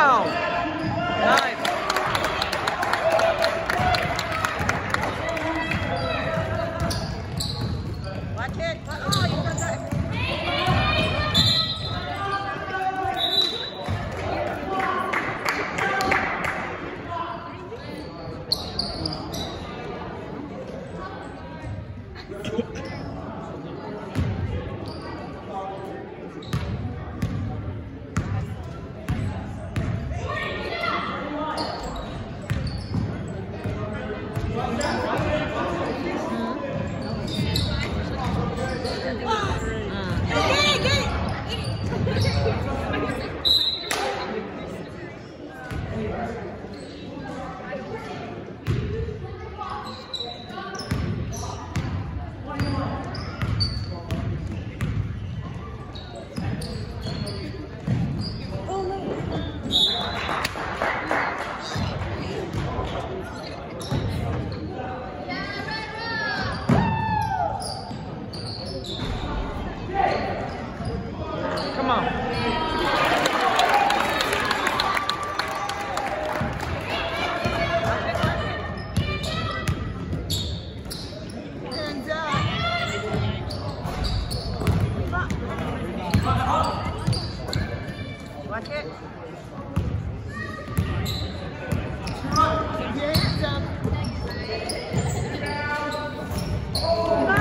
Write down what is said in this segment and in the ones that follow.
Come on. Nice. Watch it. Oh, you got that. Come on. Hands up. Watch it. Keep your hands up.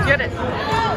Get it.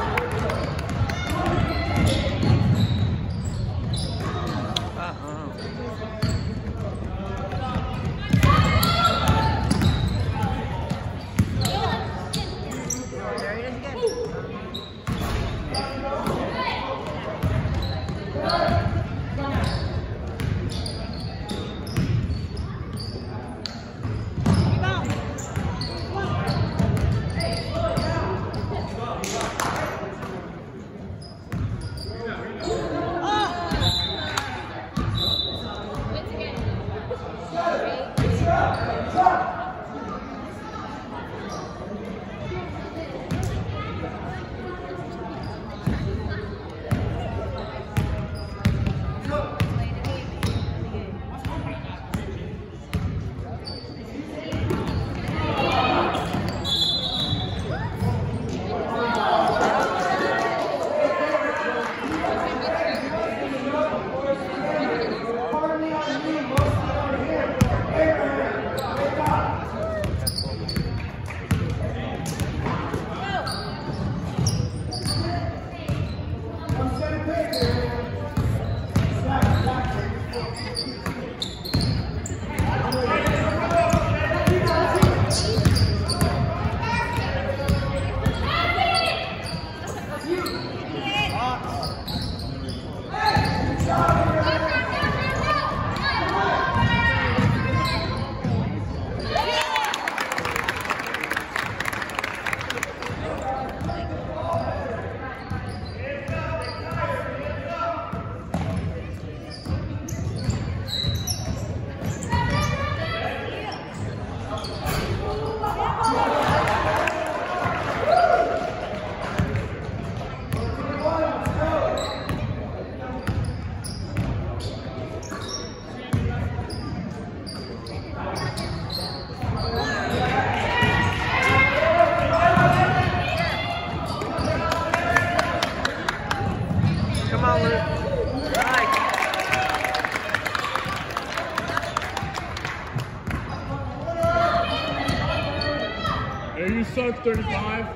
He sucks 35.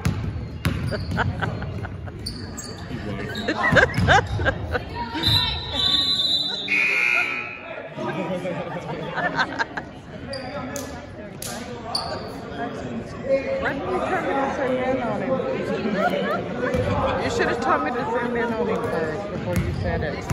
you should have told me to zoom in on him first before you said it.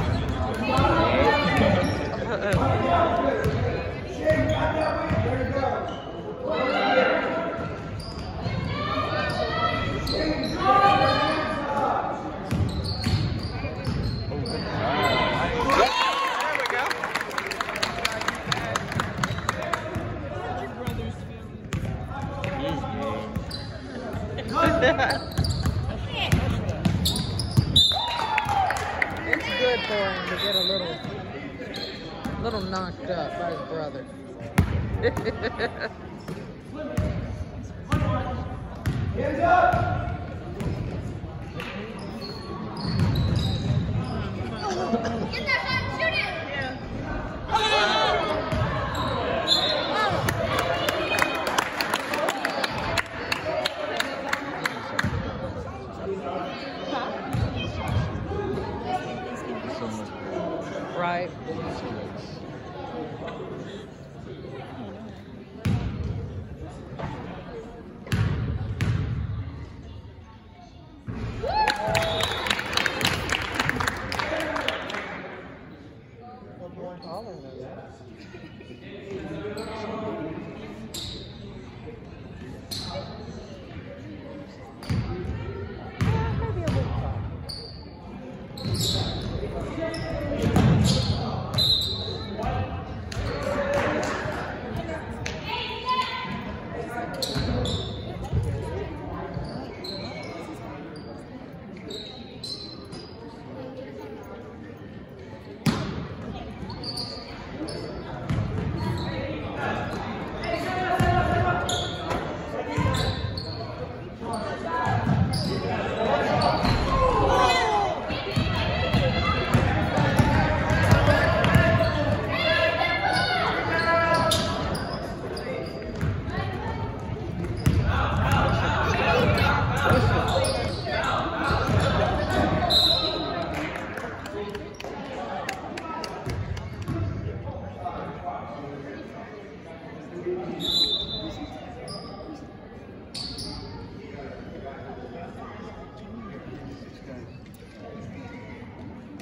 It's good for him to get a little, little knocked up by his brother. right.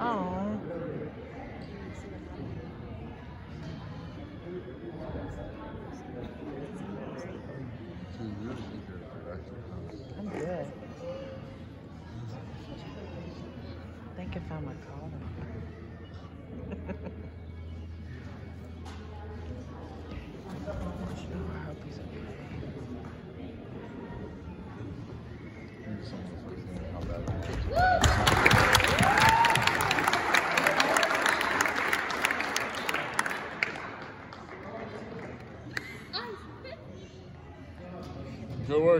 Oh. I'm good. I think I found my collar.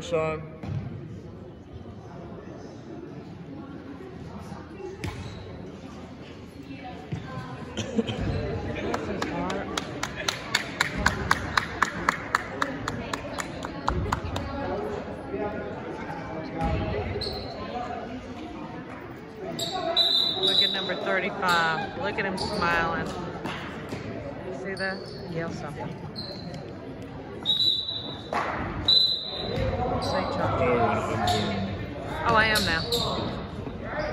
Sean. Look at number 35. Look at him smiling. See that? Yell something. Say something. Oh, I am now.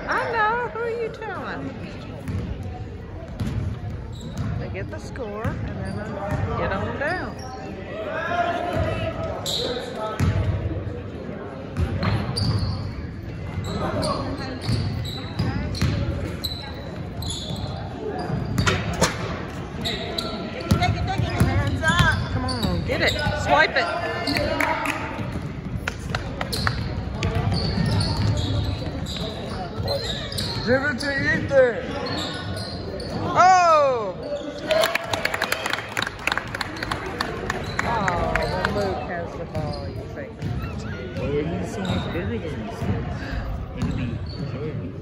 I know. Who are you telling? They get the score and then I get on down. Take it, take it, hands up. Come on, get it. Swipe it. perfect. Oh, he's so much bigger than this. It'd be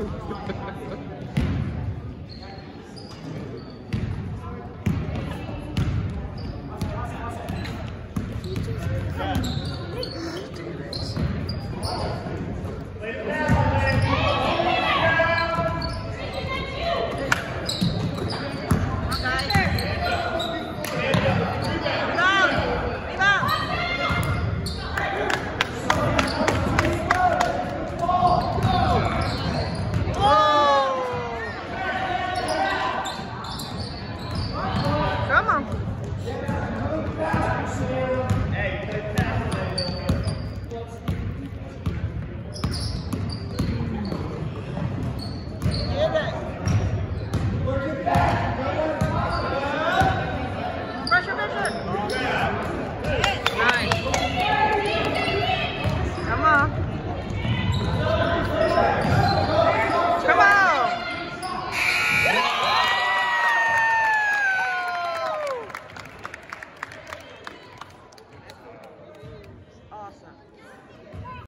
Ha ha ha ha!